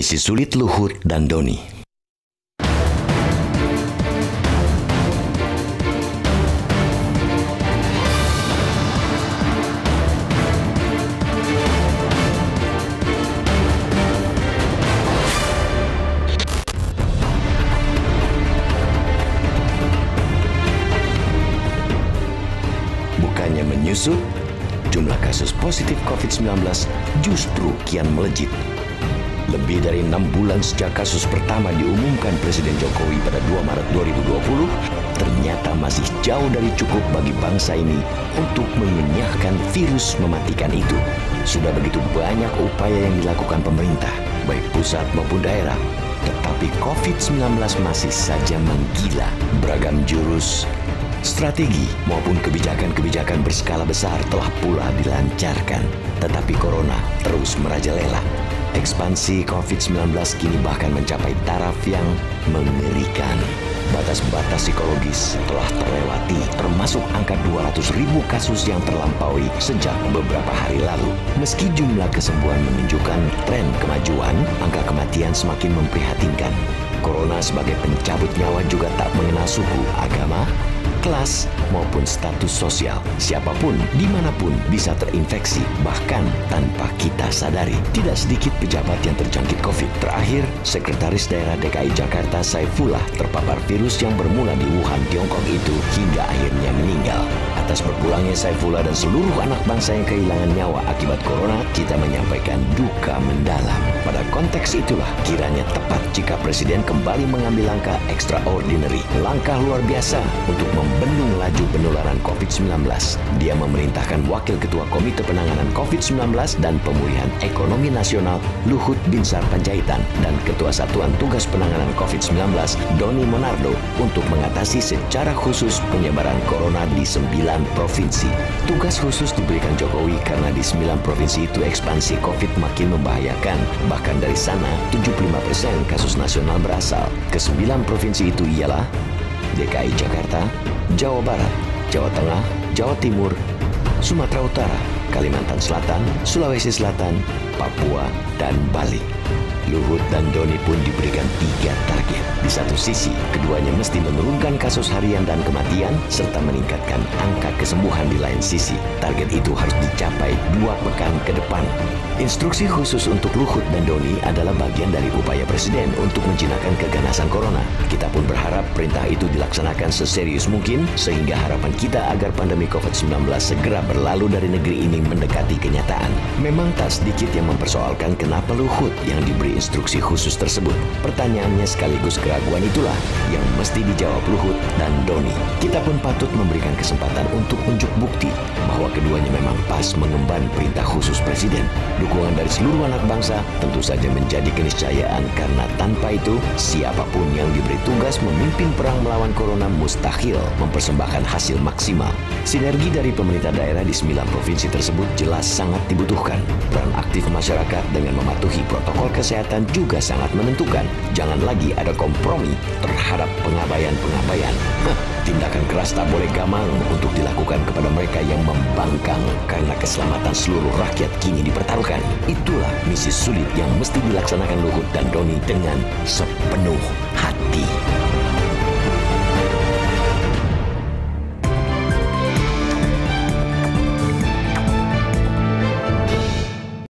Misi Sulit Luhut dan Doni. Bukannya menyusut, jumlah kasus positif COVID-19 justru kian melejit. Lebih dari enam bulan sejak kasus pertama diumumkan Presiden Jokowi pada 2 Maret 2020, ternyata masih jauh dari cukup bagi bangsa ini untuk mengenyahkan virus mematikan itu. Sudah begitu banyak upaya yang dilakukan pemerintah, baik pusat maupun daerah, tetapi COVID-19 masih saja menggila. Beragam jurus, Strategi maupun kebijakan-kebijakan berskala besar telah pula dilancarkan, tetapi corona terus merajalela. Ekspansi COVID-19 kini bahkan mencapai taraf yang mengerikan. Batas-batas psikologis telah terlewati, termasuk angka 200 ribu kasus yang terlampaui sejak beberapa hari lalu. Meski jumlah kesembuhan menunjukkan tren kemajuan, angka kematian semakin memprihatinkan. Corona sebagai pencabut nyawa juga tak mengenal suku, agama, kelas, maupun status sosial. Siapa pun, di mana pun bisa terinfeksi, bahkan tanpa kita sadari. Tidak sedikit pejabat yang terjangkit COVID. Terakhir, Sekretaris Daerah DKI Jakarta Saifullah terpapar virus yang bermula di Wuhan, Tiongkok itu hingga akhirnya meninggal. Atas berpulangnya Saifullah dan seluruh anak bangsa yang kehilangan nyawa akibat corona, kita menyampaikan duka mendalam. Pada konteks itulah kiranya tepat jika Presiden kembali mengambil langkah extraordinary, langkah luar biasa untuk membendung laju penularan COVID-19. Dia memerintahkan Wakil Ketua Komite Penanganan COVID-19 dan Pemulihan Ekonomi Nasional Luhut Binsar Panjaitan dan Ketua Satuan Tugas Penanganan COVID-19 Doni Monardo untuk mengatasi secara khusus penyebaran corona di sembilan provinsi. Tugas khusus diberikan Jokowi karena di sembilan provinsi itu ekspansi COVID makin membahayakan. Bahkan dari sana, 75% kasus nasional berasal. Kesembilan provinsi itu ialah DKI Jakarta, Jawa Barat, Jawa Tengah, Jawa Timur, Sumatera Utara, Kalimantan Selatan, Sulawesi Selatan, Papua, dan Bali. Luhut dan Doni pun diberikan tiga target. Di satu sisi, keduanya mesti menurunkan kasus harian dan kematian, serta meningkatkan angka kesembuhan di lain sisi. Target itu harus dicapai dua pekan ke depan. Instruksi khusus untuk Luhut dan Doni adalah bagian dari upaya Presiden untuk menjinakkan keganasan corona. Kita pun berharap perintah itu dilaksanakan seserius mungkin, sehingga harapan kita agar pandemi COVID-19 segera berlalu dari negeri ini mendekati kenyataan. Memang tak sedikit yang mempersoalkan kenapa Luhut yang diberi instruksi khusus tersebut. Pertanyaannya sekaligus keraguan itulah yang mesti dijawab Luhut dan Doni. Kita pun patut memberikan kesempatan untuk unjuk bukti bahwa keduanya memang pas mengemban perintah khusus Presiden. Dukungan dari seluruh anak bangsa tentu saja menjadi keniscayaan karena tanpa itu siapa pun yang diberi tugas memimpin perang melawan corona mustahil mempersembahkan hasil maksimal. Sinergi dari pemerintah daerah di sembilan provinsi tersebut jelas sangat dibutuhkan. Peran aktif masyarakat dengan mematuhi protokol kesehatan juga sangat menentukan. Jangan lagi ada kompromi terhadap pengabaian-pengabaian. Tindakan keras tak boleh gamang untuk dilakukan kepada mereka yang membangkang karena keselamatan seluruh rakyat kini dipertaruhkan. Itulah misi sulit yang mesti dilaksanakan Luhut dan Doni dengan sepenuh hati.